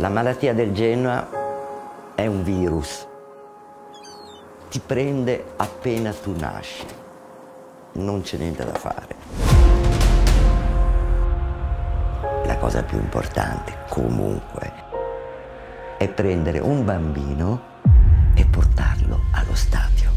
La malattia del Genoa è un virus. Ti prende appena tu nasci. Non c'è niente da fare. La cosa più importante, comunque, è prendere un bambino e portarlo allo stadio.